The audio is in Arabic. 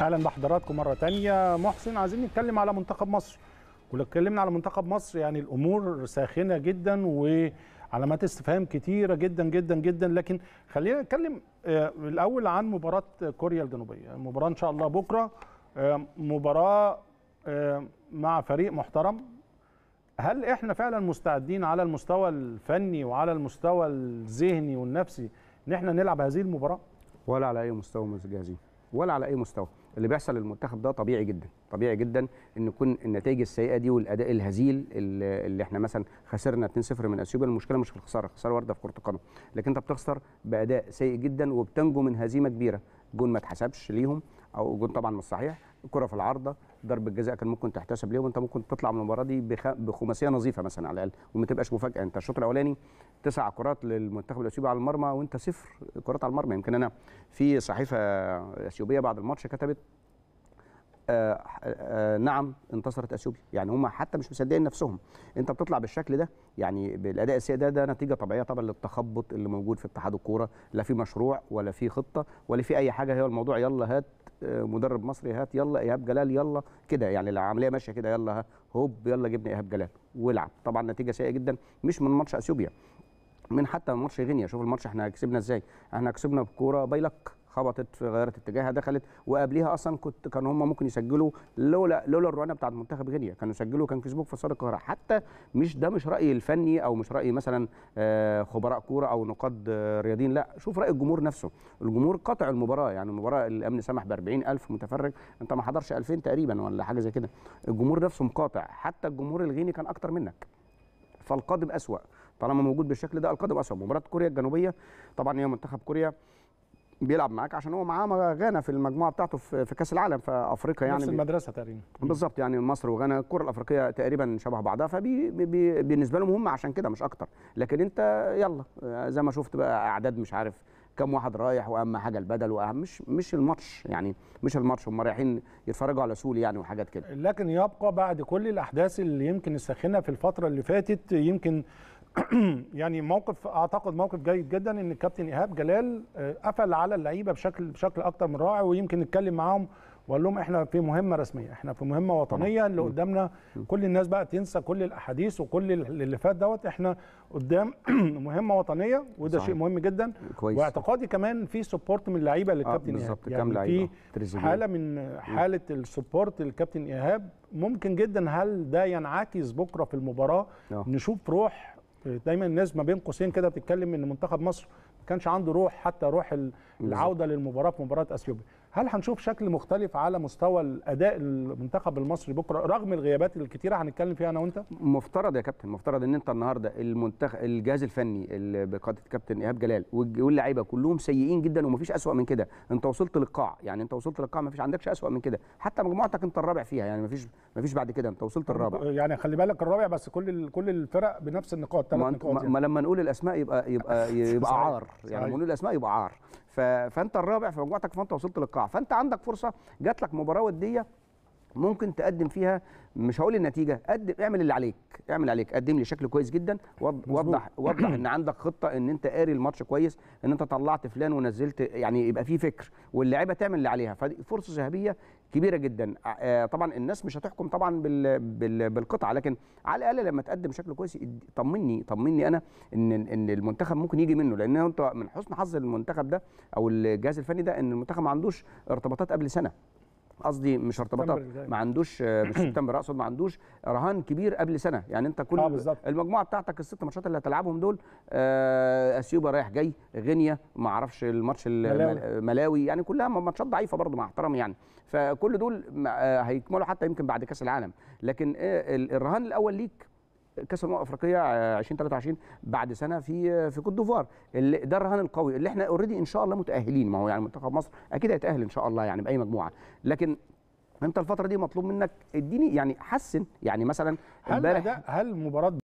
أهلا بحضراتكم مرة تانية. محسن عايزين نتكلم على منتخب مصر. ولو اتكلمنا على منتخب مصر يعني الأمور ساخنة جدا وعلامات استفهام كتيرة جدا جدا جدا. لكن خلينا نتكلم آه، الأول عن مباراة كوريا الجنوبية. المباراه إن شاء الله بكرة آه، مباراة آه، مع فريق محترم. هل إحنا فعلا مستعدين على المستوى الفني وعلى المستوى الذهني والنفسي إن إحنا نلعب هذه المباراة؟ ولا على أي مستوى جاهزين ولا على أي مستوى. اللي بيحصل للمنتخب ده طبيعي جدا طبيعي جدا إن يكون النتائج السيئة دي والأداء الهزيل اللي إحنا مثلا خسرنا 2-0 من أثيوبيا المشكلة مش في الخسارة الخسارة واردة في كرة القدم لكن أنت بتخسر بأداء سيء جدا وبتنجو من هزيمة كبيرة جون ما اتحسبش ليهم أو جون طبعا مش صحيح الكره في العارضة ضربة جزاء كان ممكن تحتسب ليهم وأنت ممكن تطلع من المباراة دي بخ... بخماسية نظيفة مثلا على الأقل وما تبقاش مفاجأة. أنت الشوط الأولاني تسع كرات للمنتخب الإثيوبي على المرمى وأنت صفر كرات على المرمى. يمكن أنا في صحيفة إثيوبية بعد الماتش كتبت آه آه نعم انتصرت إثيوبيا. يعني هم حتى مش مصدقين نفسهم. أنت بتطلع بالشكل ده يعني بالأداء السيء ده ده نتيجة طبيعية طبعا للتخبط اللي موجود في اتحاد الكورة. لا في مشروع ولا في خطة ولا في أي حاجة. هي الموضوع يلا هات آه مدرب مصري هات يلا إيهاب جلال يلا كده يعني العملية ماشية كده يلا هوب يلا جبنا إيهاب جلال والعب. طبعا نتيجة سيئة جدا مش من ماتش أثيوبيا من حتى ماتش غينيا. شوف الماتش إحنا كسبنا إزاي؟ إحنا كسبنا بكوره بايلك. خبطت غيرت اتجاهها دخلت. وقبليها أصلا كنت كانوا هم ممكن يسجلوا لولا لولا الرهانه بتاعت منتخب غينيا. كانوا يسجلوا كان كسبوك في صاله القاهرة. حتى مش ده مش رايي الفني أو مش رأي مثلا خبراء كورة أو نقاد رياضيين. لا شوف رأي الجمهور نفسه. الجمهور قطع المباراة. يعني المباراه الأمن سمح ب 40000 متفرج. أنت ما حضرش 2000 تقريبا ولا حاجة زي كده. الجمهور نفسه مقاطع. حتى الجمهور الغيني كان أكتر منك. فالقادم اسوا طالما موجود بالشكل ده القادم اسوا مباراة كوريا الجنوبية. طبعا هي منتخب كوريا. بيلعب معاك عشان هو معاه غانا في المجموعة بتاعته في كأس العالم في أفريقيا يعني. نفس المدرسة تقريبا. بالظبط يعني مصر وغانا الكرة الأفريقية تقريبا شبه بعضها فبالنسبه لهم هم عشان كده مش أكتر. لكن أنت يلا زي ما شفت بقى أعداد مش عارف كم واحد رايح وأهم حاجة البدل وأهم مش مش الماتش يعني مش الماتش هم رايحين يتفرجوا على سولي يعني وحاجات كده. لكن يبقى بعد كل الأحداث اللي يمكن الساخنه في الفترة اللي فاتت يمكن يعني موقف أعتقد موقف جيد جدا إن الكابتن إيهاب جلال قفل على اللعيبة بشكل بشكل أكتر من رائع ويمكن نتكلم معاهم وقال لهم إحنا في مهمة رسمية إحنا في مهمة وطنية اللي قدامنا. كل الناس بقى تنسى كل الأحاديث وكل اللي فات دوت. إحنا قدام مهمة وطنية وده صحيح. شيء مهم جدا. كويس. واعتقادي كمان في support من اللعيبة للكابتن آه إيهاب. يعني في حالة من حالة ال support للكابتن إيهاب ممكن جدا. هل ده ينعكس بكرة في المباراة؟ أوه. نشوف روح دايما الناس ما بين قوسين كده بتتكلم إن منتخب مصر ما كانش عنده روح حتى روح العودة للمباراة في مباراة أثيوبيا. هل هنشوف شكل مختلف على مستوى الأداء المنتخب المصري بكرة رغم الغيابات الكتيرة هنتكلم فيها أنا وأنت؟ مفترض يا كابتن مفترض إن أنت النهارده المنتخب الجهاز الفني بقيادة الكابتن إيهاب جلال واللعيبة كلهم سيئين جدا ومفيش أسوأ من كده. أنت وصلت للقاع يعني أنت وصلت للقاع مفيش عندكش أسوأ من كده. حتى مجموعتك أنت الرابع فيها يعني مفيش مفيش بعد كده أنت وصلت الرابع. يعني خلي بالك الرابع بس كل كل الفرق بنفس النقاط ثلاث نقاط ما, يعني. ما لما نقول الأسماء يبقى يبقى يبقى عار. يعني لما نقول الأسماء يبقى عار. فانت الرابع في مجموعتك فانت وصلت للقاع. فانت عندك فرصة جات لك مباراة ودية ممكن تقدم فيها مش هقول النتيجة قدم اعمل اللي عليك اعمل عليك قدم لي شكل كويس جدا وضح وضح إن عندك خطة إن أنت قاري الماتش كويس إن أنت طلعت فلان ونزلت يعني يبقى في فكر واللعيبة تعمل اللي عليها. ففرصه ذهبية كبيرة جدا. طبعا الناس مش هتحكم طبعا بال بال بالقطعه لكن على الأقل لما تقدم شكل كويس طمني طمني أنا إن إن المنتخب ممكن يجي منه لأن انت من حسن حظ المنتخب ده أو الجهاز الفني ده إن المنتخب ما عندوش ارتباطات قبل سنة. قصدي مش ارتباطات. ما عندوش مش سبتمبر أقصد ما عندوش رهان كبير قبل سنة. يعني انت كل آه المجموعة بتاعتك الست ماتشات اللي هتلعبهم دول آه أثيوبيا رايح جاي غينيا ما أعرفش الماتش ملاوي. ملاوي. يعني كلها ماتشات ضعيفة برضه مع احترامي يعني. فكل دول آه هيكملوا حتى يمكن بعد كأس العالم. لكن آه الرهان الأول ليك كأس الأمم الأفريقية 2023 بعد سنة في في كوت ديفوار. ده الرهان القوي اللي إحنا already إن شاء الله متأهلين. ما هو يعني منتخب مصر أكيد هيتأهل إن شاء الله يعني بأي مجموعة. لكن أنت الفترة دي مطلوب منك اديني يعني حسن يعني مثلا هل هل مباراة